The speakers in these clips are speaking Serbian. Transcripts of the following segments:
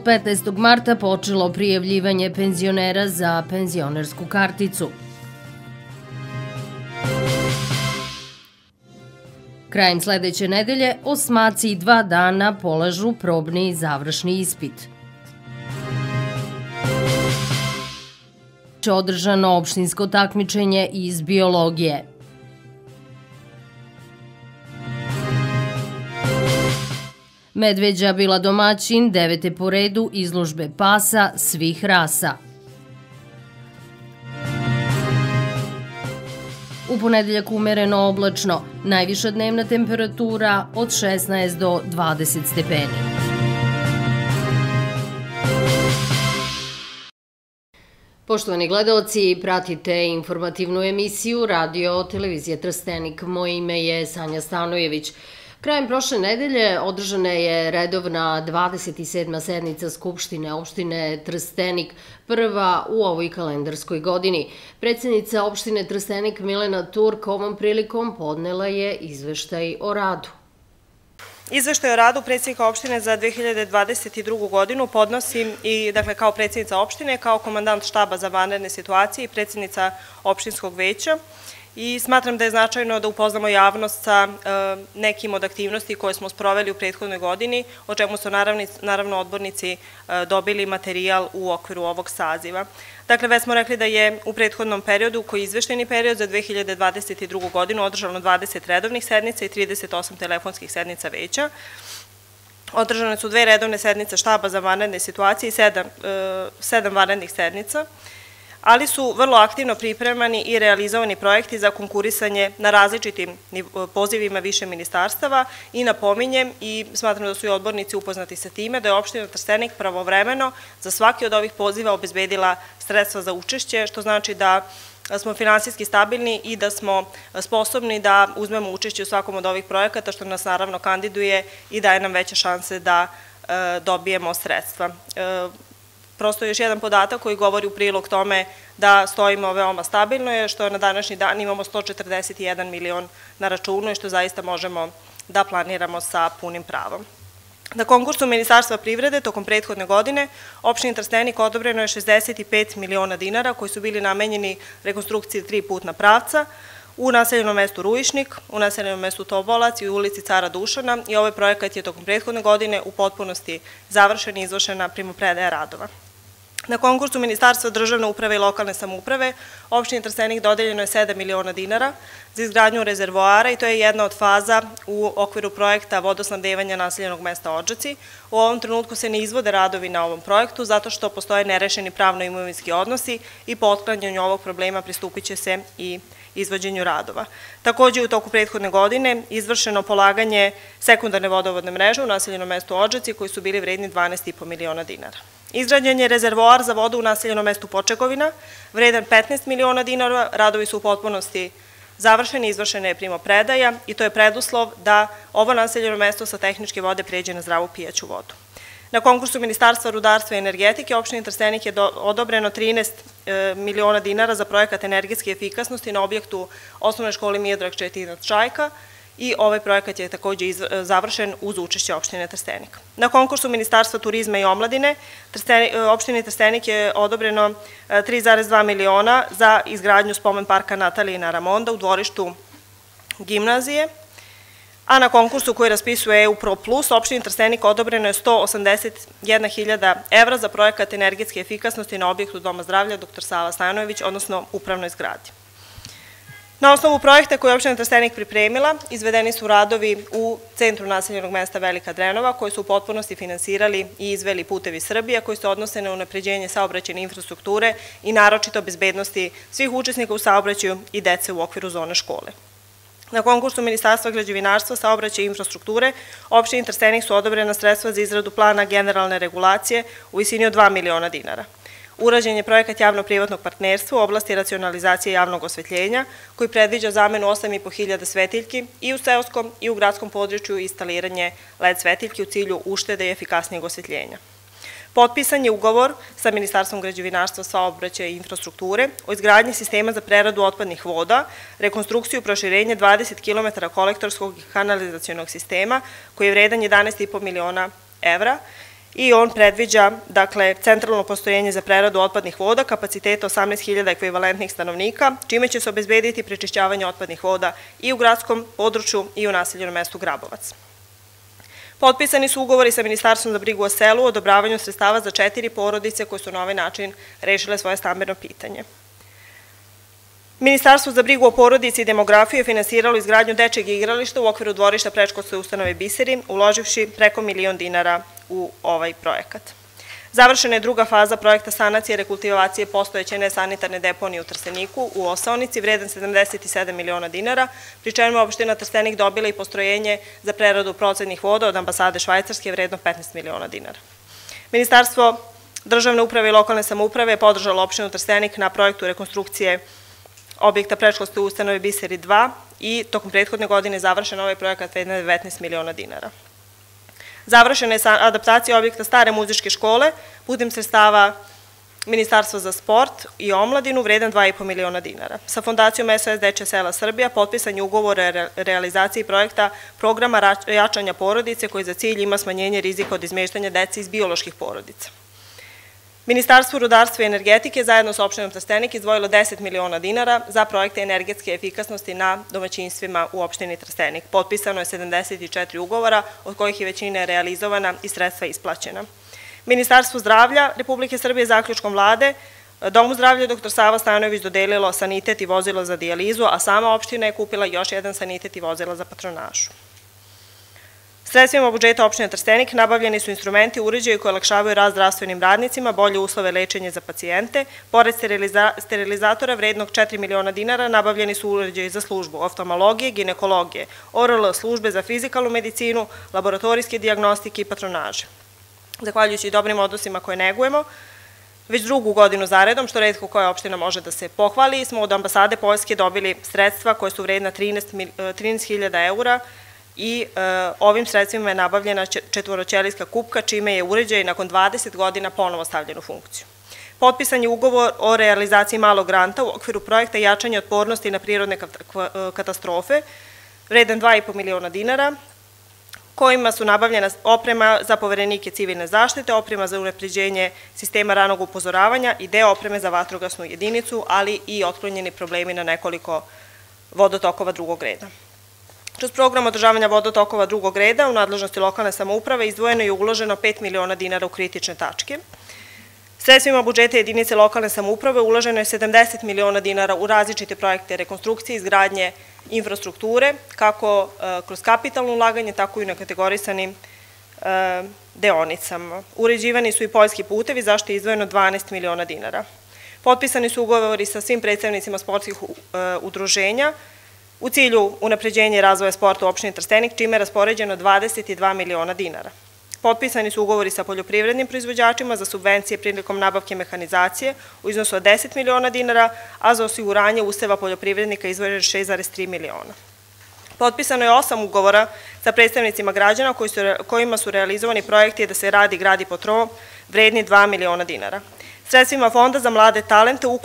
Od 15. marta počelo prijavljivanje penzionera za penzionersku karticu. Krajem sledeće nedelje osmaci dva dana polažu probni i završni ispit. Održano opštinsko takmičenje iz biologije. Medveđa bila domaćin devete po redu izložbe pasa svih rasa. U ponedeljak umereno oblačno, najviša dnevna temperatura od 16 do 20 stepeni. Poštovani gledalci, pratite informativnu emisiju Radio Televizije Trstenik. Moje ime je Sanja Stanojević. Krajem prošle nedelje održana je redovna 27. sednica Skupštine opštine Trstenik, prva u ovoj kalendarskoj godini. Predsednica opštine Trstenik Milena Turk ovom prilikom podnela je izveštaj o radu. Izveštaj o radu predsjednika opštine za 2022. godinu podnosim i, dakle, kao predsjednica opštine, kao komandant štaba za vanredne situacije i predsjednica opštinskog veća i smatram da je značajno da upoznamo javnost sa e, nekim od aktivnosti koje smo sproveli u prethodnoj godini, o čemu su naravno odbornici e, dobili materijal u okviru ovog saziva. Dakle, već smo rekli da je u prethodnom periodu, koji je izvešteni period za 2022. godinu, održano 20 redovnih sednica i 38 telefonskih sednica veća. Održane su dve redovne sednice štaba za vanredne situacije i sedam, e, sedam vanrednih sednica ali su vrlo aktivno pripremani i realizovani projekti za konkurisanje na različitim pozivima više ministarstava i napominjem i smatram da su i odbornici upoznati sa time da je opština Trstenik pravovremeno za svaki od ovih poziva obezbedila sredstva za učešće, što znači da smo finansijski stabilni i da smo sposobni da uzmemo učešće u svakom od ovih projekata, što nas naravno kandiduje i daje nam veće šanse da e, dobijemo sredstva. Prosto još jedan podatak koji govori u prilog tome da stojimo veoma stabilno je što na današnji dan imamo 141 milion na računu i što zaista možemo da planiramo sa punim pravom. Na konkursu Ministarstva privrede tokom prethodne godine opštini Trstenik odobreno je 65 miliona dinara koji su bili namenjeni rekonstrukciji tri putna pravca u naseljenom mestu Rujišnik, u naseljenom mestu Tobolac i u ulici Cara Dušana i ovaj projekat je tokom prethodne godine u potpunosti završen i izvršena primopredaja radova. Na konkursu Ministarstva državne uprave i lokalne samouprave opštini Trstenik dodeljeno je 7 miliona dinara za izgradnju rezervoara i to je jedna od faza u okviru projekta vodosnabdevanja naseljenog mesta Ođaci. U ovom trenutku se ne izvode radovi na ovom projektu zato što postoje nerešeni pravno-imovinski odnosi i po otklanjanju ovog problema pristupit će se i izvođenju radova. Takođe, u toku prethodne godine izvršeno polaganje sekundarne vodovodne mreže u naseljenom mestu Ođaci koji su bili vredni 12,5 miliona dinara. Izrađen je rezervoar za vodu u naseljenom mestu Počekovina, vredan 15 miliona dinara, radovi su u potpunosti završeni, izvršena je primopredaja i to je preduslov da ovo naseljeno mesto sa tehničke vode pređe na zdravu pijaću vodu. Na konkursu Ministarstva rudarstva i energetike opštini Trstenik je odobreno 13 e, miliona dinara za projekat energetske efikasnosti na objektu osnovne škole Mijedrag Četinac Čajka, i ovaj projekat je takođe e, završen uz učešće opštine Trstenik. Na konkursu Ministarstva turizma i omladine e, opštini Trstenik je odobreno 3,2 e, miliona za izgradnju spomen parka Natalijina Ramonda u dvorištu gimnazije, a na konkursu koji raspisuje EU Pro Plus opštini Trstenik odobreno je 181.000 evra za projekat energetske efikasnosti na objektu Doma zdravlja dr. Sava Stajanović, odnosno upravnoj zgradi. Na osnovu projekta koje je opština Trstenik pripremila, izvedeni su radovi u centru naseljenog mesta Velika Drenova, koji su u potpunosti finansirali i izveli putevi Srbija, koji se odnose na unapređenje saobraćene infrastrukture i naročito bezbednosti svih učesnika u saobraćaju i dece u okviru zone škole. Na konkursu Ministarstva građevinarstva, saobraćaja i infrastrukture opštini Trstenik su odobrena sredstva za izradu plana generalne regulacije u visini od 2 miliona dinara. Urađen je projekat javno-privatnog partnerstva u oblasti racionalizacije javnog osvetljenja, koji predviđa zamenu 8.500 svetiljki i u seoskom i u gradskom području instaliranje LED svetiljki u cilju uštede i efikasnijeg osvetljenja. Potpisan je ugovor sa Ministarstvom građevinarstva, saobraćaja i infrastrukture o izgradnji sistema za preradu otpadnih voda, rekonstrukciju i proširenje 20 km kolektorskog i kanalizacijonog sistema, koji je vredan 11,5 miliona evra i on predviđa dakle, centralno postojenje za preradu otpadnih voda kapaciteta 18.000 ekvivalentnih stanovnika, čime će se obezbediti prečišćavanje otpadnih voda i u gradskom području i u naseljenom mestu Grabovac. Potpisani su ugovori sa Ministarstvom za brigu o selu o odobravanju sredstava za četiri porodice koje su na ovaj način rešile svoje stambeno pitanje. Ministarstvo za brigu o porodici i demografiju je finansiralo izgradnju dečeg igrališta u okviru dvorišta prečkolske ustanove Biseri, uloživši preko milion dinara u ovaj projekat. Završena je druga faza projekta sanacije i rekultivacije postojeće nesanitarne deponije u Trsteniku u Osonici, vredan 77 miliona dinara, pri čemu je opština Trstenik dobila i postrojenje za preradu procednih voda od ambasade Švajcarske vredno 15 miliona dinara. Ministarstvo državne uprave i lokalne samouprave je podržalo opštinu Trstenik na projektu rekonstrukcije objekta prečkolske ustanove Biseri 2 i tokom prethodne godine završen ovaj projekat vredna 19 miliona dinara. Završena je adaptacija objekta stare muzičke škole putem sredstava Ministarstva za sport i omladinu vredan 2,5 miliona dinara. Sa fondacijom SOS Deče sela Srbija potpisan je ugovor o realizaciji projekta programa jačanja porodice koji za cilj ima smanjenje rizika od izmeštanja dece iz bioloških porodica. Ministarstvo rudarstva i energetike zajedno sa opštinom Trstenik izdvojilo 10 miliona dinara za projekte energetske efikasnosti na domaćinstvima u opštini Trstenik. Potpisano je 74 ugovora, od kojih je većina realizovana i sredstva isplaćena. Ministarstvo zdravlja Republike Srbije zaključkom vlade Domu zdravlja dr. Sava Stanović dodelilo sanitet i vozilo za dijalizu, a sama opština je kupila još jedan sanitet i vozila za patronažu. Sredstvima budžeta opštine Trstenik nabavljeni su instrumenti i uređaji koji olakšavaju rad zdravstvenim radnicima, bolje uslove lečenja za pacijente. Pored sterilizatora vrednog 4 miliona dinara nabavljeni su uređaji za službu oftalmologije, ginekologije, ORL službe za fizikalnu medicinu, laboratorijske diagnostike i patronaže. Zahvaljujući dobrim odnosima koje negujemo, već drugu godinu zaredom, što redko koja opština može da se pohvali, smo od ambasade Poljske dobili sredstva koje su vredna 13.000 eura, i e, ovim sredstvima je nabavljena četvoroćelijska kupka, čime je uređaj nakon 20 godina ponovo stavljen u funkciju. Potpisan je ugovor o realizaciji malog granta u okviru projekta jačanja otpornosti na prirodne e, katastrofe, vredan 2,5 miliona dinara, kojima su nabavljena oprema za poverenike civilne zaštite, oprema za unapređenje sistema ranog upozoravanja i deo opreme za vatrogasnu jedinicu, ali i otklonjeni problemi na nekoliko vodotokova drugog reda. Kroz program održavanja vodotokova drugog reda u nadležnosti lokalne samouprave izdvojeno je uloženo 5 miliona dinara u kritične tačke. Sredstvima budžeta jedinice lokalne samouprave uloženo je 70 miliona dinara u različite projekte rekonstrukcije izgradnje infrastrukture, kako e, kroz kapitalno ulaganje, tako i na kategorisanim e, deonicama. Uređivani su i poljski putevi, zašto je izdvojeno 12 miliona dinara. Potpisani su ugovori sa svim predstavnicima sportskih e, udruženja, u cilju unapređenja i razvoja sporta u opštini Trstenik, čime je raspoređeno 22 miliona dinara. Potpisani su ugovori sa poljoprivrednim proizvođačima za subvencije prilikom nabavke mehanizacije u iznosu od 10 miliona dinara, a za osiguranje useva poljoprivrednika izvojeno 6,3 miliona. Potpisano je osam ugovora sa predstavnicima građana kojima su realizovani projekti da se radi gradi potro vredni 2 miliona dinara. Sredstvima Fonda za mlade talente u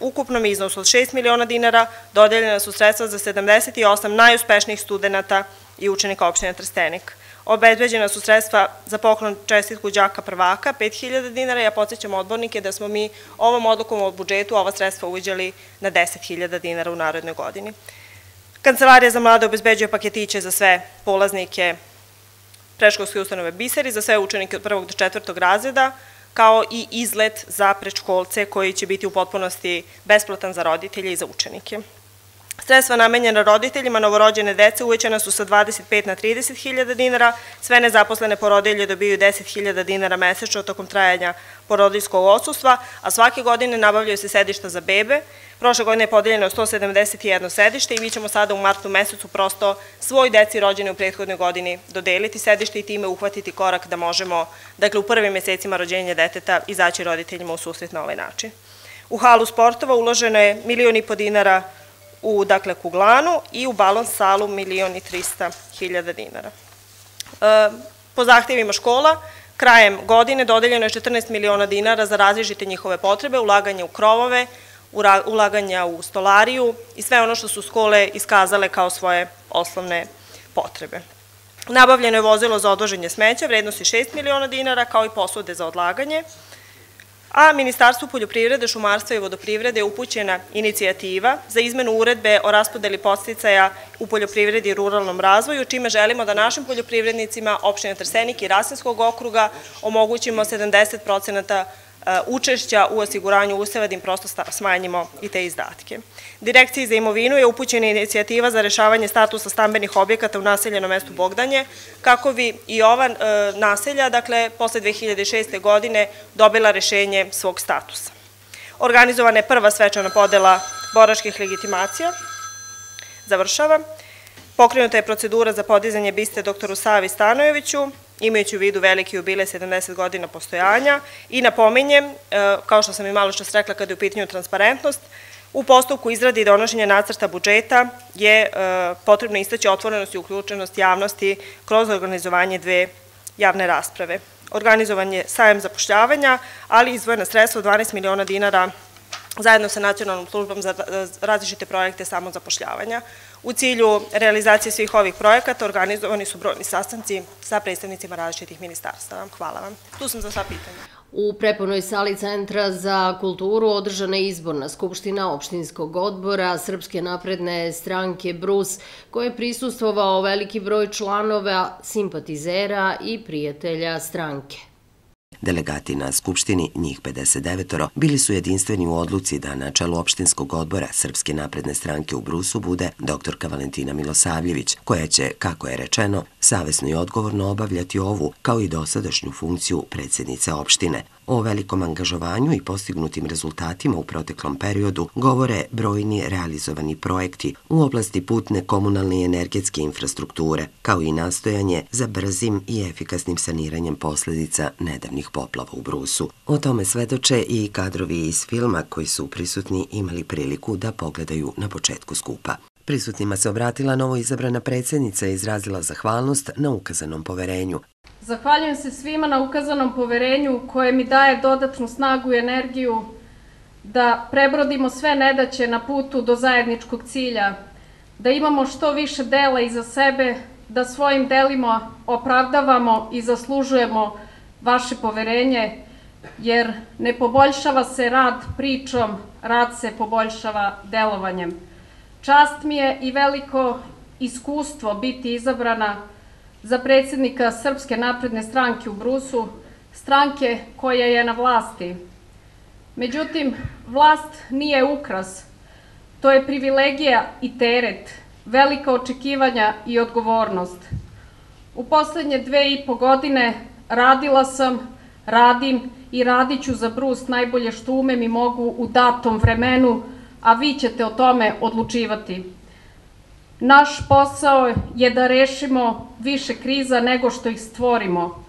ukupnom iznosu od 6 miliona dinara dodeljena su sredstva za 78 najuspešnijih studenta i učenika opštine Trstenik. Obezbeđena su sredstva za poklon čestitku đaka prvaka, 5000 dinara. Ja podsjećam odbornike da smo mi ovom odlukom o budžetu ova sredstva uviđali na 10.000 dinara u narodnoj godini. Kancelarija za mlade obezbeđuje paketiće za sve polaznike preškolske ustanove Biseri, za sve učenike od prvog do četvrtog razreda, kao i izlet za prečkolce koji će biti u potpunosti besplatan za roditelje i za učenike. Sredstva namenjena roditeljima novorođene dece uvećana su sa 25 na 30 hiljada dinara, sve nezaposlene porodilje dobiju 10 hiljada dinara mesečno tokom trajanja porodiljskog odsustva, a svake godine nabavljaju se sedišta za bebe. Prošle godine je podeljeno 171 sedište i mi ćemo sada u martu mesecu prosto svoj deci rođene u prethodnoj godini dodeliti sedište i time uhvatiti korak da možemo, dakle u prvim mesecima rođenja deteta, izaći roditeljima u susret na ovaj način. U halu sportova uloženo je milion i po dinara u dakle, Kuglanu i u balon salu milion i 300 hiljada dinara. E, po zahtevima škola, krajem godine dodeljeno je 14 miliona dinara za različite njihove potrebe, ulaganje u krovove, ulaganja u stolariju i sve ono što su škole iskazale kao svoje osnovne potrebe. Nabavljeno je vozilo za odloženje smeća vrednosti 6 miliona dinara, kao i posude za odlaganje, a Ministarstvu poljoprivrede, šumarstva i vodoprivrede je upućena inicijativa za izmenu uredbe o raspodeli posticaja u poljoprivredi i ruralnom razvoju, čime želimo da našim poljoprivrednicima opštine Trstenik i Rasinskog okruga omogućimo 70% Uh, učešća u osiguranju useva da im prosto smanjimo i te izdatke. Direkciji za imovinu je upućena inicijativa za rešavanje statusa stambenih objekata u naseljenom mestu Bogdanje, kako bi i ova uh, naselja, dakle, posle 2006. godine dobila rešenje svog statusa. Organizovana je prva svečana podela boračkih legitimacija, završava. Pokrenuta je procedura za podizanje biste doktoru Savi Stanojeviću, imajući u vidu veliki jubile 70 godina postojanja i napominjem, e, kao što sam i malo čas rekla kada je u pitanju transparentnost, u postupku izradi i donošenja nacrta budžeta je e, potrebno istaći otvorenost i uključenost javnosti kroz organizovanje dve javne rasprave. Organizovan je sajem zapošljavanja, ali izvojena sredstva od 12 miliona dinara zajedno sa nacionalnom službom za različite projekte samozapošljavanja. U cilju realizacije svih ovih projekata organizovani su brojni sastanci sa predstavnicima različitih ministarstava. Hvala vam. Tu sam za sva pitanja. U prepunoj sali Centra za kulturu održana je izborna skupština opštinskog odbora Srpske napredne stranke Brus, koje je prisustovao veliki broj članova, simpatizera i prijatelja stranke. Delegati na Skupštini, njih 59 bili su jedinstveni u odluci da na čelu opštinskog odbora Srpske napredne stranke u Brusu bude doktorka Valentina Milosavljević, koja će, kako je rečeno, savesno i odgovorno obavljati ovu, kao i dosadašnju funkciju predsjednice opštine, O velikom angažovanju i postignutim rezultatima u proteklom periodu govore brojni realizovani projekti u oblasti putne, komunalne i energetske infrastrukture, kao i nastojanje za brzim i efikasnim saniranjem posledica nedavnih poplava u Brusu. O tome svedoče i kadrovi iz filma koji su prisutni imali priliku da pogledaju na početku skupa. Prisutnima se obratila novo izabrana predsjednica i izrazila zahvalnost na ukazanom poverenju, Zahvaljujem se svima na ukazanom poverenju koje mi daje dodatnu snagu i energiju da prebrodimo sve nedaće na putu do zajedničkog cilja, da imamo što više dela iza sebe, da svojim delima opravdavamo i zaslužujemo vaše poverenje, jer ne poboljšava se rad pričom, rad se poboljšava delovanjem. Čast mi je i veliko iskustvo biti izabrana za predsjednika Srpske napredne stranke u Brusu, stranke koja je na vlasti. Međutim, vlast nije ukras, to je privilegija i teret, velika očekivanja i odgovornost. U poslednje dve i po godine radila sam, radim i radit ću za Brus najbolje što umem i mogu u datom vremenu, a vi ćete o tome odlučivati. Naš posao je da rešimo više kriza nego što ih stvorimo.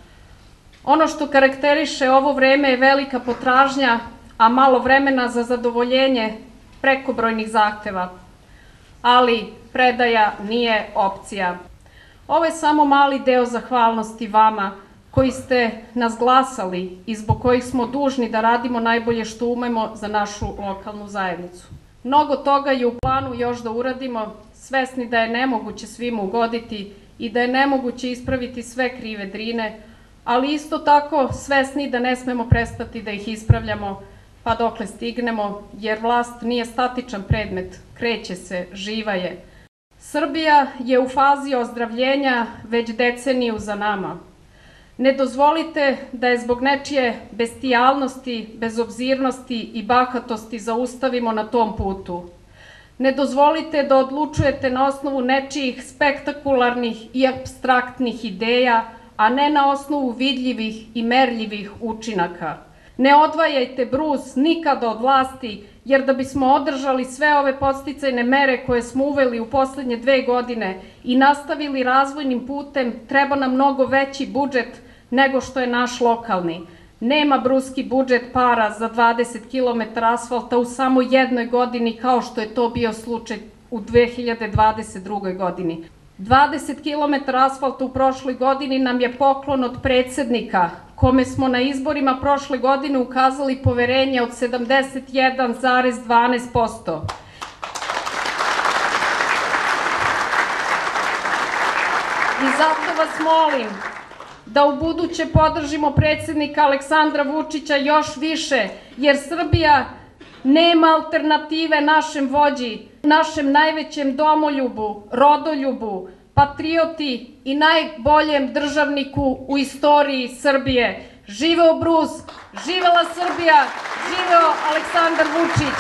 Ono što karakteriše ovo vreme je velika potražnja, a malo vremena za zadovoljenje prekobrojnih zahteva. Ali predaja nije opcija. Ovo je samo mali deo zahvalnosti vama koji ste nas glasali i zbog kojih smo dužni da radimo najbolje što umemo za našu lokalnu zajednicu. Mnogo toga je u planu još da uradimo, svesni da je nemoguće svima ugoditi i da je nemoguće ispraviti sve krive drine, ali isto tako svesni da ne smemo prestati da ih ispravljamo pa dokle stignemo, jer vlast nije statičan predmet, kreće se, živa je. Srbija je u fazi ozdravljenja već deceniju za nama. Ne dozvolite da je zbog nečije bestijalnosti, bezobzirnosti i bahatosti zaustavimo na tom putu. Ne dozvolite da odlučujete na osnovu nečijih spektakularnih i abstraktnih ideja, a ne na osnovu vidljivih i merljivih učinaka. Ne odvajajte brus nikada od vlasti, jer da bismo održali sve ove posticajne mere koje smo uveli u poslednje dve godine i nastavili razvojnim putem, treba nam mnogo veći budžet nego što je naš lokalni. Nema bruski budžet para za 20 km asfalta u samo jednoj godini kao što je to bio slučaj u 2022. godini. 20 km asfalta u prošloj godini nam je poklon od predsednika, kome smo na izborima prošle godine ukazali poverenje od 71,12%. I zato vas molim da u buduće podržimo predsednika Aleksandra Vučića još više, jer Srbija nema alternative našem vođi, našem najvećem domoljubu, rodoljubu, patrioti i najboljem državniku u istoriji Srbije. Živeo Brus, živela Srbija, živeo Aleksandar Vučić.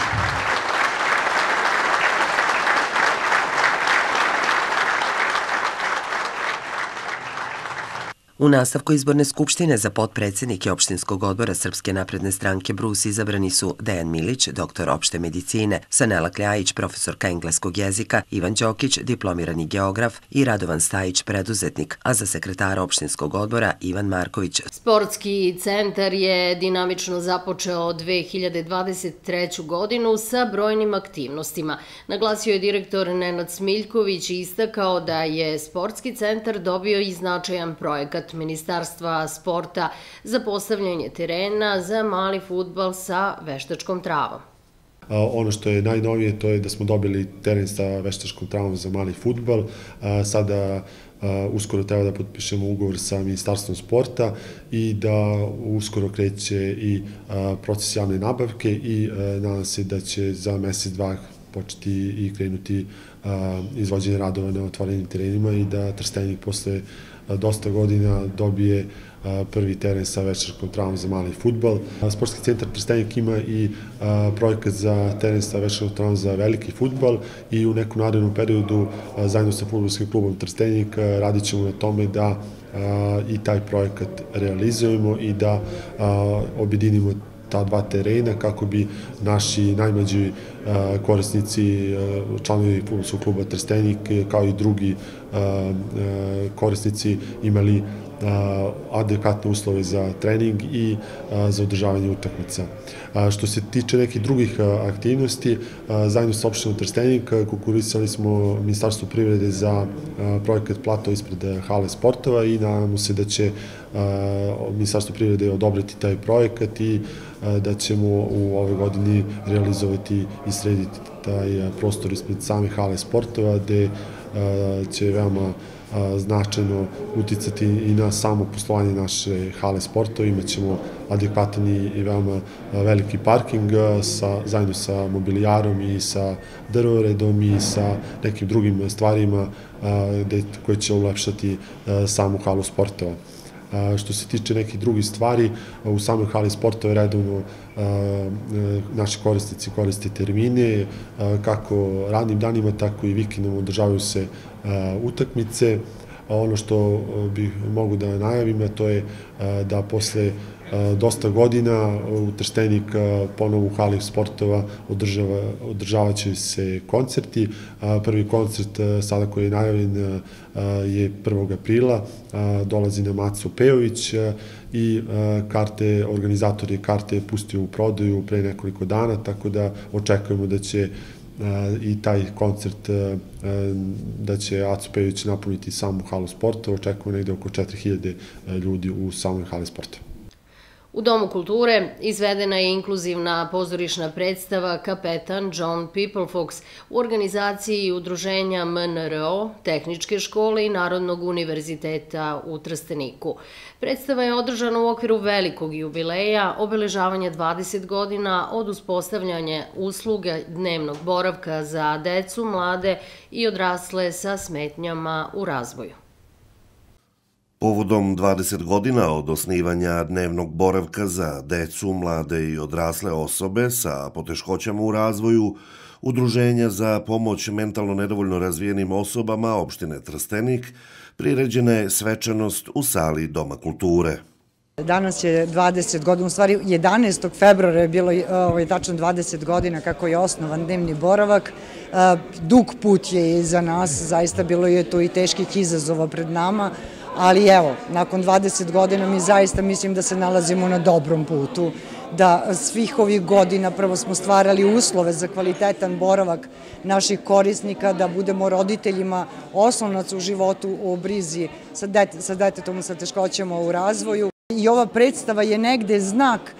U nastavku izborne skupštine za potpredsednike opštinskog odbora Srpske napredne stranke Brus izabrani su Dejan Milić, doktor opšte medicine, Sanela Kljajić, profesorka engleskog jezika, Ivan Đokić, diplomirani geograf i Radovan Stajić, preduzetnik, a za sekretara opštinskog odbora Ivan Marković. Sportski centar je dinamično započeo 2023. godinu sa brojnim aktivnostima. Naglasio je direktor Nenad Smiljković i istakao da je sportski centar dobio i značajan projekat projekat Ministarstva sporta za postavljanje terena za mali futbal sa veštačkom travom. Ono što je najnovije to je da smo dobili teren sa veštačkom travom za mali futbal. Sada uskoro treba da potpišemo ugovor sa Ministarstvom sporta i da uskoro kreće i proces javne nabavke i nadam se da će za mesec, dva početi i krenuti izvođenje radova na otvorenim terenima i da Trstenik posle dosta godina dobije prvi teren sa večerskom travom za mali futbal. Sportski centar Trstenjak ima i projekat za teren sa večerskom travom za veliki futbal i u nekom narednom periodu zajedno sa futbolskim klubom Trstenjak radit ćemo na tome da i taj projekat realizujemo i da objedinimo ta dva terena kako bi naši najmlađi korisnici, članovi futbolskog kluba Trstenik kao i drugi korisnici imali adekvatne uslove za trening i za održavanje utakmica. Što se tiče nekih drugih aktivnosti, zajedno sa opštinom Trstenik konkurisali smo Ministarstvo privrede za projekat Plato ispred hale sportova i nadamo se da će Ministarstvo privrede odobriti taj projekat i da ćemo u ove godini realizovati i srediti taj prostor ispred same hale sportova, gde će veoma značajno uticati i na samo poslovanje naše hale sportova. Imaćemo adekvatan i veoma veliki parking sa, zajedno sa mobilijarom i sa drvoredom i sa nekim drugim stvarima koje će ulepšati samu halu sportova. Što se tiče nekih drugih stvari, u samoj hali sportova redovno naši korisnici koriste termine, kako radnim danima, tako i vikendom održavaju se utakmice. Ono što bih mogu da najavim, to je da posle dosta godina u Trstenik ponovo u hali sportova održava, održavaće se koncerti. Prvi koncert sada koji je najavljen je 1. aprila, dolazi na Maco Pejović i karte, organizator je karte pustio u prodaju pre nekoliko dana, tako da očekujemo da će i taj koncert da će Aco Pejović napuniti samu halu sporta, očekujemo negde oko 4000 ljudi u samoj hali sporta. U Domu kulture izvedena je inkluzivna pozorišna predstava Kapetan John Peoplefox u organizaciji udruženja MNRO, Tehničke škole i Narodnog univerziteta u Trsteniku. Predstava je održana u okviru velikog jubileja, obeležavanja 20 godina od uspostavljanja usluga dnevnog boravka za decu, mlade i odrasle sa smetnjama u razvoju. Povodom 20 godina od osnivanja dnevnog boravka za decu, mlade i odrasle osobe sa poteškoćama u razvoju, Udruženja za pomoć mentalno nedovoljno razvijenim osobama opštine Trstenik priređena je svečanost u sali Doma kulture. Danas je 20 godina, u stvari 11. februara je bilo ovaj, tačno 20 godina kako je osnovan dnevni boravak. Dug put je iza nas, zaista bilo je tu i teških izazova pred nama, ali evo, nakon 20 godina mi zaista mislim da se nalazimo na dobrom putu, da svih ovih godina prvo smo stvarali uslove za kvalitetan boravak naših korisnika, da budemo roditeljima osnovnac u životu u brizi sa, sa detetom sa teškoćama u razvoju. I ova predstava je negde znak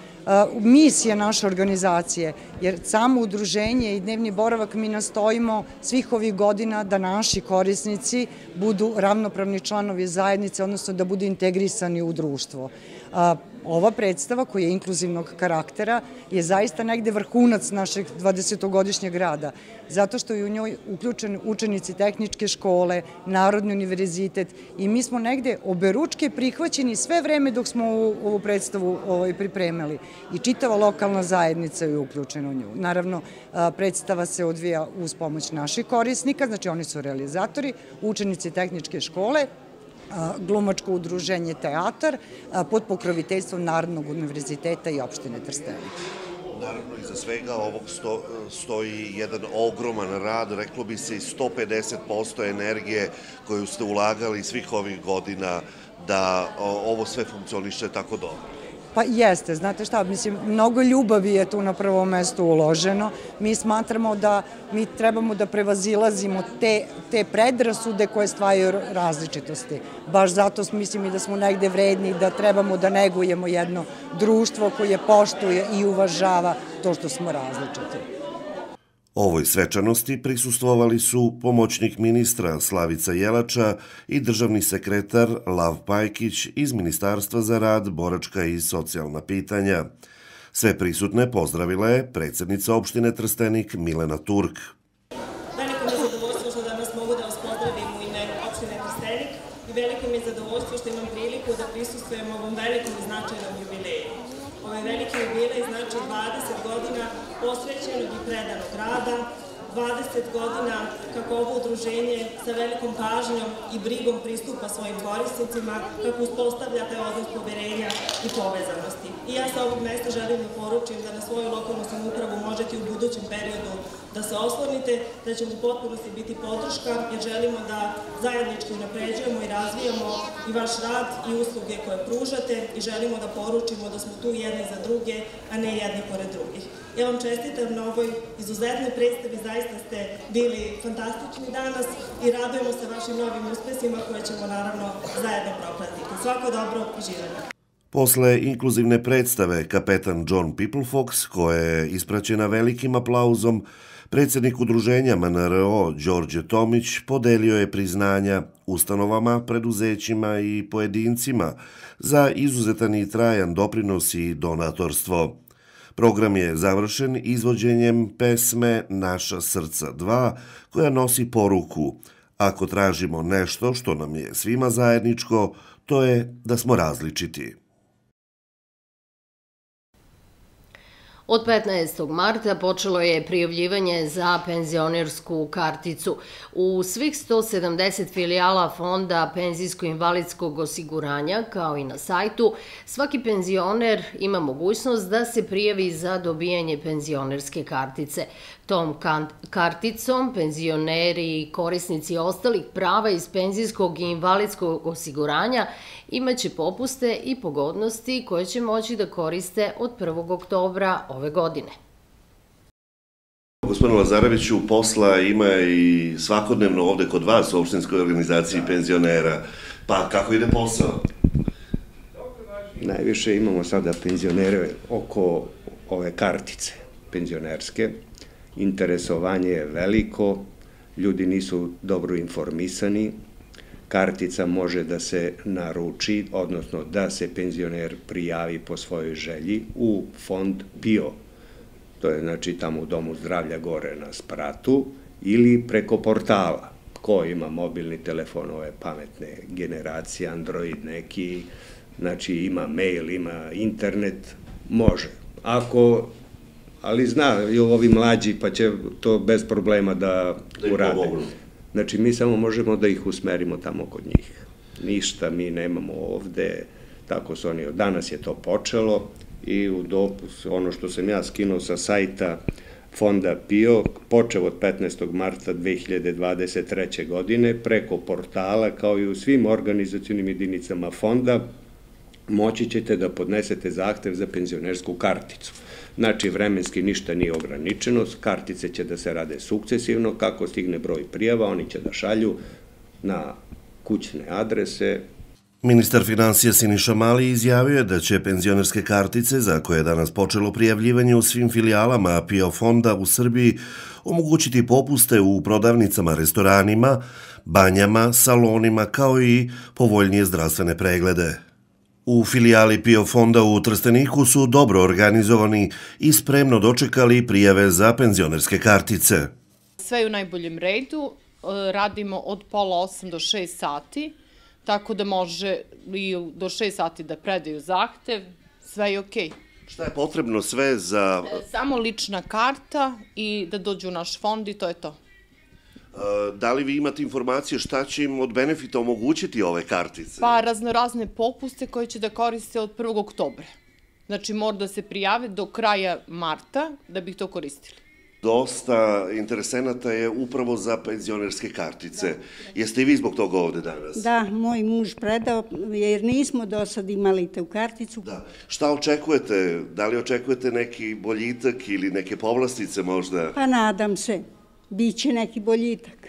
misija naše organizacije, jer samo udruženje i dnevni boravak mi nastojimo svih ovih godina da naši korisnici budu ravnopravni članovi zajednice, odnosno da budu integrisani u društvo ova predstava koja je inkluzivnog karaktera je zaista negde vrhunac našeg 20-godišnjeg rada, zato što je u njoj uključen učenici tehničke škole, Narodni univerzitet i mi smo negde oberučke prihvaćeni sve vreme dok smo ovu predstavu ovaj, i čitava lokalna zajednica je uključena u nju. Naravno, predstava se odvija uz pomoć naših korisnika, znači oni su realizatori, učenici tehničke škole, glumačko udruženje Teatar pod pokroviteljstvom Narodnog univerziteta i opštine Trstenik. Naravno, iza svega ovog sto, stoji jedan ogroman rad, reklo bi se i 150% energije koju ste ulagali svih ovih godina da ovo sve funkcioniše tako dobro. Pa jeste, znate šta, mislim, mnogo ljubavi je tu na prvom mestu uloženo. Mi smatramo da mi trebamo da prevazilazimo te, te predrasude koje stvajaju različitosti. Baš zato mislim i da smo negde vredni, da trebamo da negujemo jedno društvo koje poštuje i uvažava to što smo različiti. Ovoj svečanosti prisustvovali su pomoćnik ministra Slavica Jelača i državni sekretar Lav Pajkić iz Ministarstva za rad, boračka i socijalna pitanja. Sve prisutne pozdravila je predsednica opštine Trstenik Milena Turk. Veliko mi je zadovoljstvo što danas mogu da vas pozdravim u ime opštine Trstenik i veliko mi je zadovoljstvo što imam priliku da prisustujem ovom velikom i značajnom jubileju. Ovaj veliki jubilej znači 20 godina posvećenog i predanog rada, 20 godina kako ovo udruženje sa velikom pažnjom i brigom pristupa svojim korisnicima, kako uspostavlja taj odnos poverenja i povezanosti. I ja sa ovog mesta želim da poručim da na svoju lokalnu samupravu možete u budućem periodu da se oslonite, da ćemo u potpunosti biti podrška, jer želimo da zajednički napređujemo i razvijamo i vaš rad i usluge koje pružate i želimo da poručimo da smo tu jedni za druge, a ne jedni pored drugih. Ja vam čestitam na ovoj izuzetnoj predstavi, zaista ste bili fantastični danas i radujemo se vašim novim uspesima koje ćemo naravno zajedno propratiti. Svako dobro i živjeno. Posle inkluzivne predstave kapetan John Peoplefox, koja je ispraćena velikim aplauzom, Predsednik udruženja MNRO Đorđe Tomić podelio je priznanja ustanovama, preduzećima i pojedincima za izuzetan i trajan doprinos i donatorstvo. Program je završen izvođenjem pesme Naša srca 2, koja nosi poruku Ako tražimo nešto što nam je svima zajedničko, to je da smo različiti. Od 15. marta počelo je prijavljivanje za penzionersku karticu. U svih 170 filijala Fonda penzijsko-invalidskog osiguranja, kao i na sajtu, svaki penzioner ima mogućnost da se prijavi za dobijanje penzionerske kartice. Tom karticom penzioneri i korisnici ostalih prava iz penzijskog i invalidskog osiguranja imaće popuste i pogodnosti koje će moći da koriste od 1. oktobra ove godine. Gospodin Lazareviću, posla ima i svakodnevno ovde kod vas u opštinskoj organizaciji penzionera. Pa kako ide posao? Najviše imamo sada penzionere oko ove kartice penzionerske interesovanje je veliko, ljudi nisu dobro informisani, kartica može da se naruči, odnosno da se penzioner prijavi po svojoj želji u fond PIO, to je znači tamo u Domu zdravlja gore na spratu, ili preko portala. Ko ima mobilni telefon, ove pametne generacije, Android neki, znači ima mail, ima internet, može. Ako ali zna, i ovi mlađi, pa će to bez problema da, da urade. Znači, mi samo možemo da ih usmerimo tamo kod njih. Ništa mi nemamo ovde, tako su oni, danas je to počelo i u dopus, ono što sam ja skinuo sa sajta Fonda PIO, počeo od 15. marta 2023. godine, preko portala, kao i u svim organizacijnim jedinicama fonda, moći ćete da podnesete zahtev za penzionersku karticu. Znači, vremenski ništa nije ograničeno, kartice će da se rade sukcesivno, kako stigne broj prijava, oni će da šalju na kućne adrese, Ministar financija Siniša Mali izjavio je da će penzionerske kartice, za koje je danas počelo prijavljivanje u svim filijalama PIO fonda u Srbiji, omogućiti popuste u prodavnicama, restoranima, banjama, salonima, kao i povoljnije zdravstvene preglede. U filijali PIO fonda u Trsteniku su dobro organizovani i spremno dočekali prijave za penzionerske kartice. Sve je u najboljem redu, e, radimo od pola 8 do 6 sati, tako da može i do 6 sati da predaju zahtev, sve je okej. Šta je potrebno sve za... Samo lična karta i da dođu u naš fond i to je to. E, da li vi imate informacije šta će im od benefita omogućiti ove kartice? Pa raznorazne popuste koje će da koriste od 1. oktobra. Znači mora da se prijave do kraja marta da bih to koristili. Dosta interesenata je upravo za penzionerske kartice. Jeste i vi zbog toga ovde danas? Da, moj muž predao, jer nismo do sad imali te u karticu. Da. Šta očekujete? Da li očekujete neki boljitak ili neke povlastice možda? Pa nadam se, bit će neki boljitak.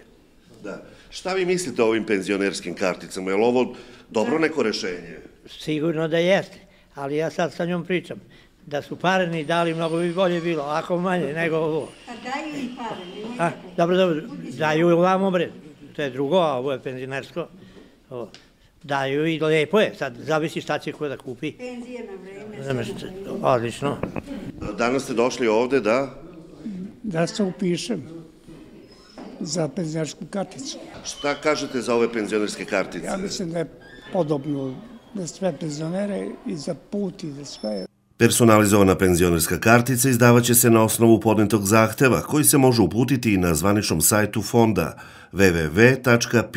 Da. Šta vi mislite o ovim penzionerskim karticama? Je li ovo dobro neko rešenje? Sigurno da jeste, ali ja sad sa njom pričam da su pareni dali, mnogo bi bolje bilo, ako manje nego ovo. A daju i pareni. A, dobro, dobro, daju i ovamo bre, to je drugo, a ovo je penzionersko. Ovo. Daju i lepo je, sad zavisi šta će ko da kupi. Penzije na vreme. Zamislite, odlično. Danas ste došli ovde da... Da se upišem za penzionersku karticu. Šta kažete za ove penzionerske kartice? Ja mislim da je podobno za sve penzionere i za put i za sve. Personalizovana penzionerska kartica izdavaće se na osnovu podnetog zahteva koji se može uputiti i na zvaničnom sajtu fonda www.pio.rs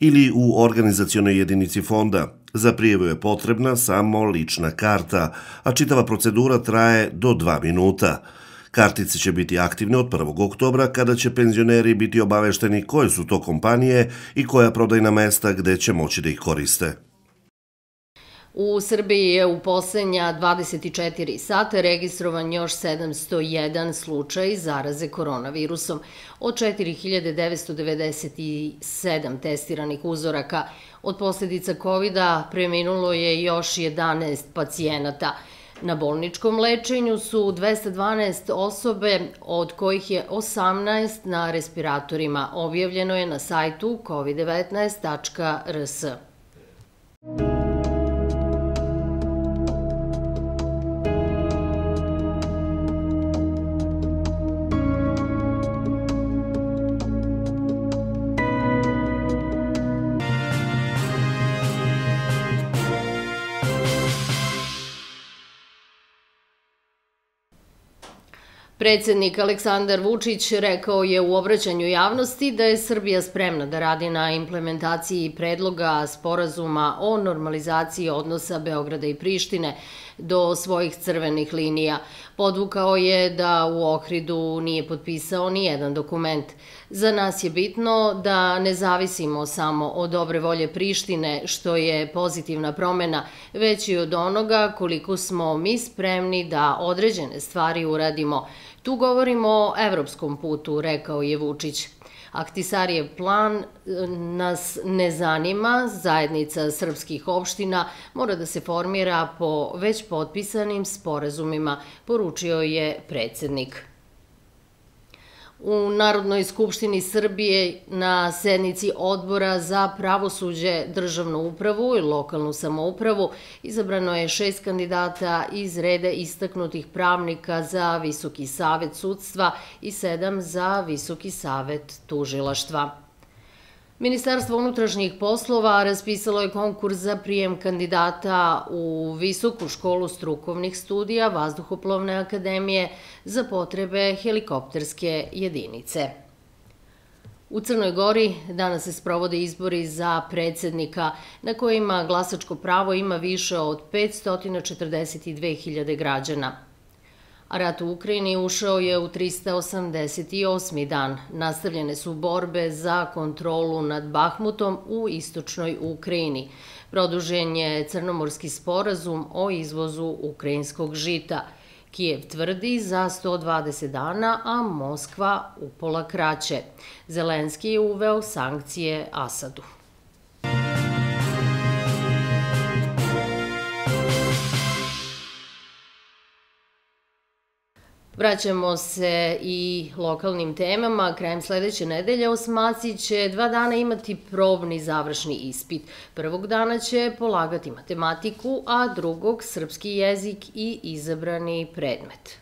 ili u organizacionoj jedinici fonda. Za prijevu je potrebna samo lična karta, a čitava procedura traje do dva minuta. Kartice će biti aktivne od 1. oktobra kada će penzioneri biti obavešteni koje su to kompanije i koja prodajna mesta gde će moći da ih koriste. U Srbiji je u poslednja 24 sata registrovan još 701 slučaj zaraze koronavirusom. Od 4997 testiranih uzoraka od posledica covid preminulo je još 11 pacijenata. Na bolničkom lečenju su 212 osobe, od kojih je 18 na respiratorima. Objavljeno je na sajtu covid19.rs. Predsednik Aleksandar Vučić rekao je u obraćanju javnosti da je Srbija spremna da radi na implementaciji predloga sporazuma o normalizaciji odnosa Beograda i Prištine do svojih crvenih linija. Podvukao je da u Ohridu nije potpisao ni jedan dokument. Za nas je bitno da ne zavisimo samo od dobre volje Prištine, što je pozitivna promena, već i od onoga koliko smo mi spremni da određene stvari uradimo. Tu govorimo o evropskom putu, rekao je Vučić. Aktisarijev plan nas ne zanima, zajednica srpskih opština mora da se formira po već potpisanim sporazumima, poručio je predsednik. U Narodnoj skupštini Srbije na sednici odbora za pravosuđe, državnu upravu i lokalnu samoupravu izabrano je šest kandidata iz reda istaknutih pravnika za Visoki savet sudstva i sedam za Visoki savet tužilaštva. Ministarstvo unutrašnjih poslova raspisalo je konkurs za prijem kandidata u Visoku školu strukovnih studija Vazduhoplovne akademije za potrebe helikopterske jedinice. U Crnoj Gori danas se sprovode izbori za predsednika na kojima glasačko pravo ima više od 542.000 građana. Rat u Ukrajini ušao je u 388. dan. Nastavljene su borbe za kontrolu nad Bahmutom u istočnoj Ukrajini. Produžen je crnomorski sporazum o izvozu ukrajinskog žita. Kijev tvrdi za 120 dana, a Moskva upola kraće. Zelenski je uveo sankcije Asadu. Vraćamo se i lokalnim temama. Krajem sledeće nedelje osmaci će dva dana imati probni završni ispit. Prvog dana će polagati matematiku, a drugog srpski jezik i izabrani predmet.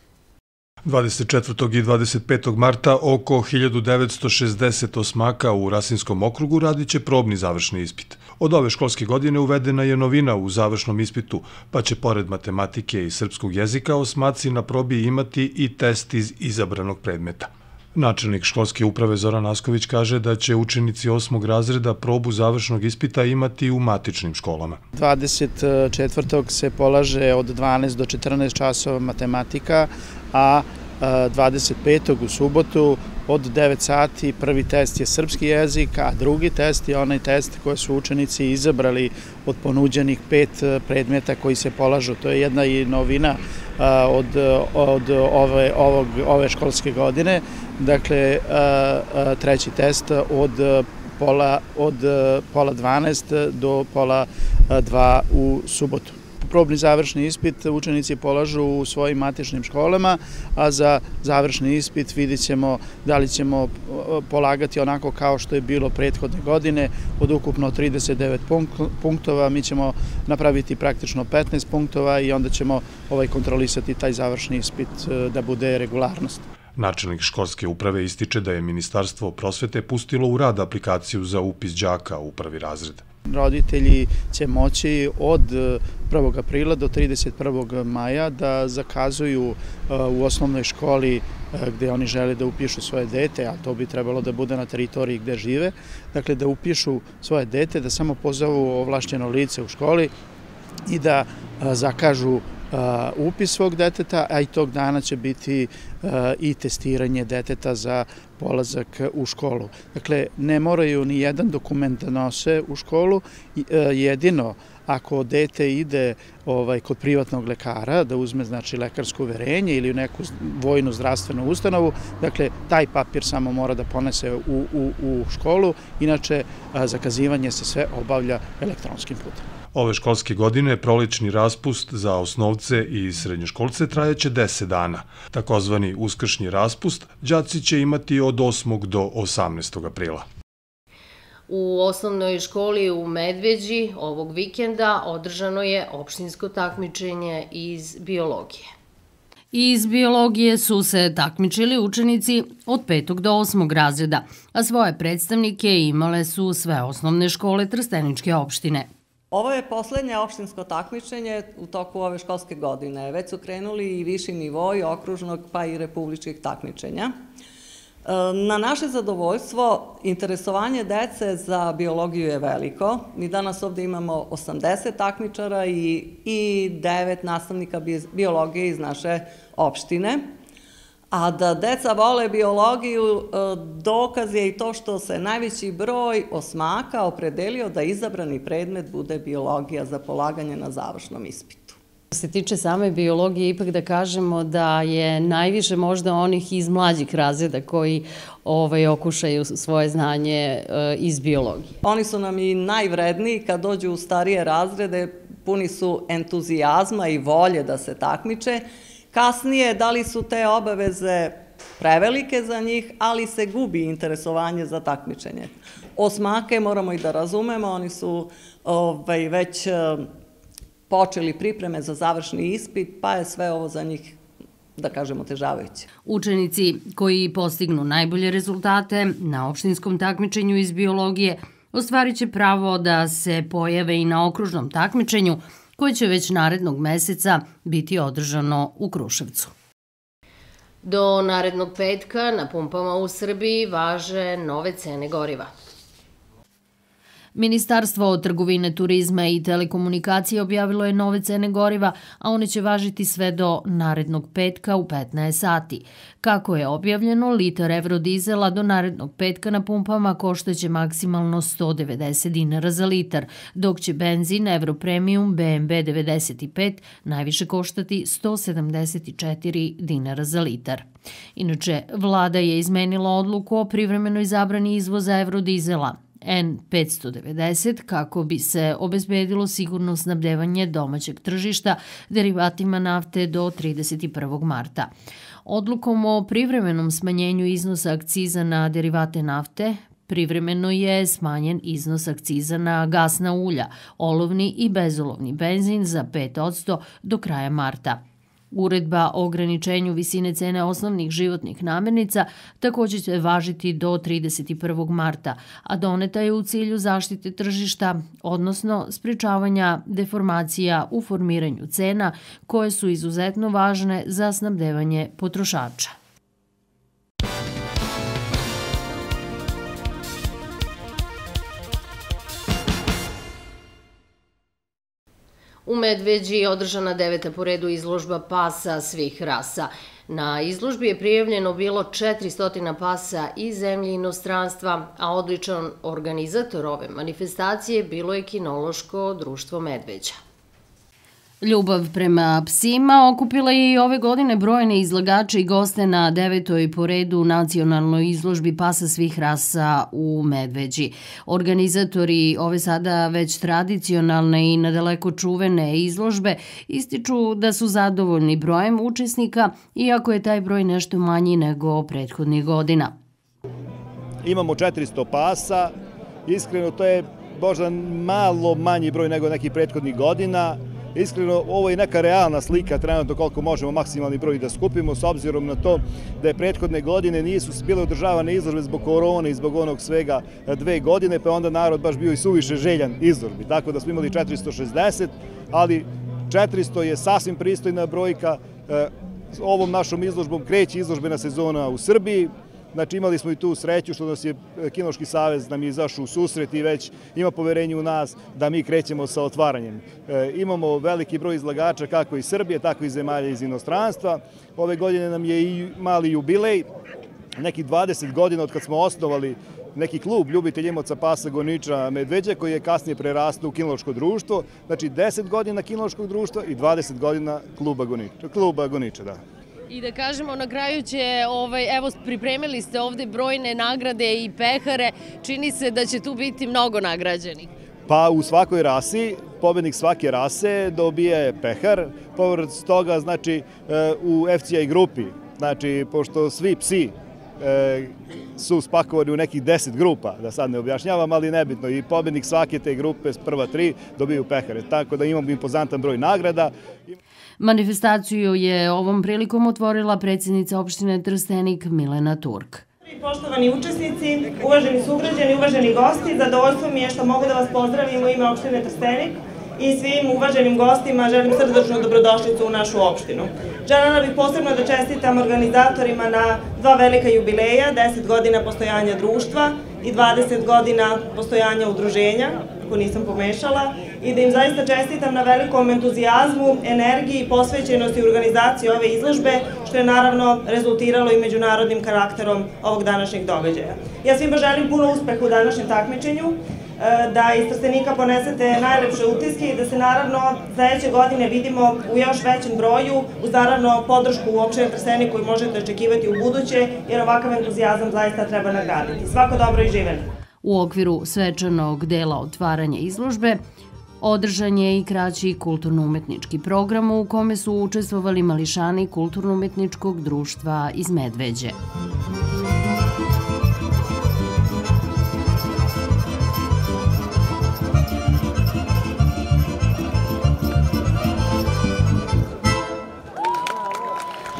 24. i 25. marta oko 1960 osmaka u Rasinskom okrugu radit će probni završni ispit. Od ove školske godine uvedena je novina u završnom ispitu, pa će pored matematike i srpskog jezika osmaci na probi imati i test iz izabranog predmeta. Načelnik školske uprave Zoran Asković kaže da će učenici osmog razreda probu završnog ispita imati u matičnim školama. 24. se polaže od 12 do 14 časova matematika, a 25. u subotu od 9 sati prvi test je srpski jezik, a drugi test je onaj test koje su učenici izabrali od ponuđenih pet predmeta koji se polažu. To je jedna i novina od, od ove, ovog, ove školske godine. Dakle, treći test od pola, od pola 12 do pola 2 u subotu probni završni ispit učenici polažu u svojim matičnim školama, a za završni ispit vidit ćemo da li ćemo uh, polagati onako kao što je bilo prethodne godine, od ukupno 39 punktova, mi ćemo napraviti praktično 15 punktova i onda ćemo ovaj kontrolisati taj završni ispit uh, da bude regularnost. Načelnik školske uprave ističe da je Ministarstvo prosvete pustilo u rad aplikaciju za upis đaka u prvi razred. Roditelji će moći od 1. aprila do 31. maja da zakazuju uh, u osnovnoj školi uh, gde oni žele da upišu svoje dete, a to bi trebalo da bude na teritoriji gde žive, dakle da upišu svoje dete, da samo pozovu ovlašćeno lice u školi i da zakažu upis svog deteta, a i tog dana će biti i testiranje deteta za polazak u školu. Dakle, ne moraju ni jedan dokument da nose u školu, jedino ako dete ide ovaj kod privatnog lekara da uzme znači lekarsko uverenje ili u neku vojnu zdravstvenu ustanovu, dakle taj papir samo mora da ponese u, u, u školu, inače zakazivanje se sve obavlja elektronskim putem. Ove školske godine prolični raspust za osnovce i srednjoškolce trajeće 10 dana. Takozvani uskršnji raspust đaci će imati od 8. do 18. aprila. U osnovnoj školi u Medveđi ovog vikenda održano je opštinsko takmičenje iz biologije. Iz biologije su se takmičili učenici od 5. do 8. razreda, a svoje predstavnike imale su sve osnovne škole Trsteničke opštine. Ovo je poslednje opštinsko takmičenje u toku ove školske godine. Već su krenuli i viši nivoj okružnog pa i republičkih takmičenja. Na naše zadovoljstvo, interesovanje dece za biologiju je veliko. Mi danas ovde imamo 80 takmičara i, i 9 nastavnika biologije iz naše opštine. A da deca vole biologiju, e, dokaz je i to što se najveći broj osmaka opredelio da izabrani predmet bude biologija za polaganje na završnom ispitu. Što se tiče same biologije, ipak da kažemo da je najviše možda onih iz mlađih razreda koji ovaj, okušaju svoje znanje e, iz biologije. Oni su nam i najvredniji kad dođu u starije razrede, puni su entuzijazma i volje da se takmiče. Kasnije, da li su te obaveze prevelike za njih, ali se gubi interesovanje za takmičenje. Osmake moramo i da razumemo, oni su ovaj, već počeli pripreme za završni ispit, pa je sve ovo za njih da kažemo, težavajuće. Učenici koji postignu najbolje rezultate na opštinskom takmičenju iz biologije ostvarit će pravo da se pojave i na okružnom takmičenju koje će već narednog meseca biti održano u Kruševcu. Do narednog petka na pumpama u Srbiji važe nove cene goriva. Ministarstvo trgovine, turizma i telekomunikacije objavilo je nove cene goriva, a one će važiti sve do narednog petka u 15 sati. Kako je objavljeno, litar evrodizela do narednog petka na pumpama koštaće maksimalno 190 dinara za litar, dok će benzin Evropremium BMB 95 najviše koštati 174 dinara za litar. Inače, vlada je izmenila odluku o privremenoj zabrani izvoza evrodizela – N590 kako bi se obezbedilo sigurno snabdevanje domaćeg tržišta derivatima nafte do 31. marta. Odlukom o privremenom smanjenju iznosa akciza na derivate nafte Privremeno je smanjen iznos akciza na gasna ulja, olovni i bezolovni benzin za 5% do kraja marta. Uredba o ograničenju visine cene osnovnih životnih namirnica takođe će važiti do 31. marta, a doneta je u cilju zaštite tržišta, odnosno spričavanja deformacija u formiranju cena koje su izuzetno važne za snabdevanje potrošača. U Medveđi je održana deveta po redu izložba pasa svih rasa. Na izložbi je prijavljeno bilo 400 pasa iz zemlje i inostranstva, a odličan organizator ove manifestacije bilo je kinološko društvo Medveđa. Ljubav prema psima okupila je i ove godine brojne izlagače i goste na devetoj po redu nacionalnoj izložbi pasa svih rasa u Medveđi. Organizatori ove sada već tradicionalne i nadaleko čuvene izložbe ističu da su zadovoljni brojem učesnika, iako je taj broj nešto manji nego prethodnih godina. Imamo 400 pasa, iskreno to je možda malo manji broj nego nekih prethodnih godina, Iskreno, ovo je neka realna slika trenutno koliko možemo maksimalni broj da skupimo, s obzirom na to da je prethodne godine nisu bile održavane izložbe zbog korone i zbog onog svega dve godine, pa onda narod baš bio i suviše željan izložbi. Tako da smo imali 460, ali 400 je sasvim pristojna brojka. E, ovom našom izložbom kreće izložbena sezona u Srbiji, Znači imali smo i tu sreću što nas je e, Kinoški savez nam je izašao u susret i već ima poverenje u nas da mi krećemo sa otvaranjem. E, imamo veliki broj izlagača kako iz Srbije, tako i zemalja iz inostranstva. Ove godine nam je i mali jubilej, nekih 20 godina od kad smo osnovali neki klub ljubitelj imoca pasa Goniča Medveđa koji je kasnije prerastao u kinološko društvo. Znači 10 godina kinološkog društva i 20 godina kluba Goniča. Kluba Goniča, da. I da kažemo, na kraju će, ovaj, evo, pripremili ste ovde brojne nagrade i pehare. Čini se da će tu biti mnogo nagrađenih. Pa u svakoj rasi, pobednik svake rase dobije pehar. Povrd toga, znači, e, u FCI grupi, znači, pošto svi psi e, su spakovani u nekih deset grupa, da sad ne objašnjavam, ali nebitno. I pobednik svake te grupe, prva tri, dobiju pehare. Tako da imamo impozantan broj nagrada. Manifestaciju je ovom prilikom otvorila predsjednica opštine Trstenik Milena Turk. Poštovani učesnici, uvaženi sugrađani, uvaženi gosti, zadovoljstvo mi je što mogu da vas pozdravim u ime opštine Trstenik i svim uvaženim gostima želim srdačnu dobrodošlicu u našu opštinu. Želela bih posebno da čestitam organizatorima na dva velika jubileja, 10 godina postojanja društva i 20 godina postojanja udruženja, ako nisam pomešala, i da im zaista čestitam na velikom entuzijazmu, energiji i posvećenosti organizaciji ove izložbe, što je naravno rezultiralo i međunarodnim karakterom ovog današnjeg događaja. Ja svima želim puno uspeha u današnjem takmičenju, da iz Trstenika ponesete najlepše utiske i da se naravno sledeće godine vidimo u još većem broju, uz naravno podršku u opštine Trstenik koju možete očekivati u buduće, jer ovakav entuzijazam zaista treba nagraditi. Svako dobro i živeli! U okviru svečanog dela otvaranja izložbe Održan je i kraći kulturno-umetnički program u kome su učestvovali mališani kulturno-umetničkog društva iz Medveđe.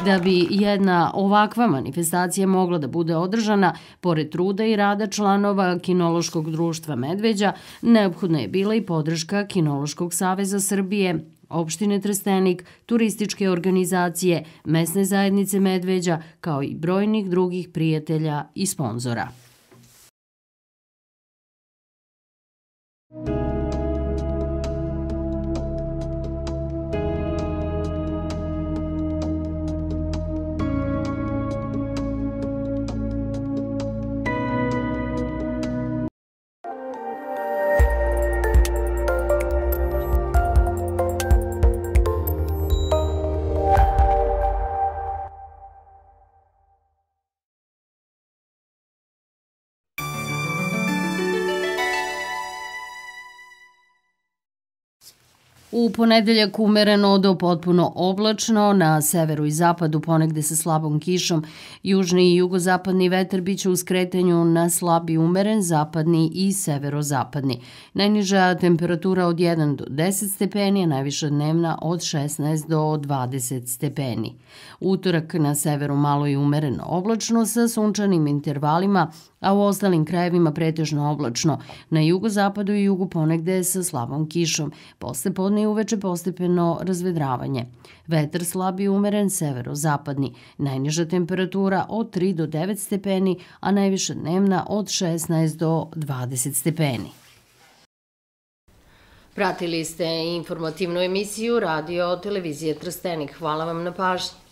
Da bi jedna ovakva manifestacija mogla da bude održana, pored truda i rada članova Kinološkog društva Medveđa, neophodna je bila i podrška Kinološkog saveza Srbije, opštine Trstenik, turističke organizacije, mesne zajednice Medveđa, kao i brojnih drugih prijatelja i sponzora. U ponedeljak umereno do potpuno oblačno, na severu i zapadu ponegde sa slabom kišom, južni i jugozapadni vetar biće u skretanju na slab i umeren, zapadni i severozapadni. Najniža temperatura od 1 do 10 stepeni, a najviša dnevna od 16 do 20 stepeni. Utorak na severu malo i umereno oblačno sa sunčanim intervalima, a u ostalim krajevima pretežno oblačno. Na jugozapadu i jugu ponegde sa slabom kišom. Posle podne i uveče postepeno razvedravanje. Vetar slab i umeren severozapadni. Najniža temperatura od 3 do 9 stepeni, a najviša dnevna od 16 do 20 stepeni. Pratili ste informativnu emisiju radio televizije Trstenik. Hvala vam na pažnji.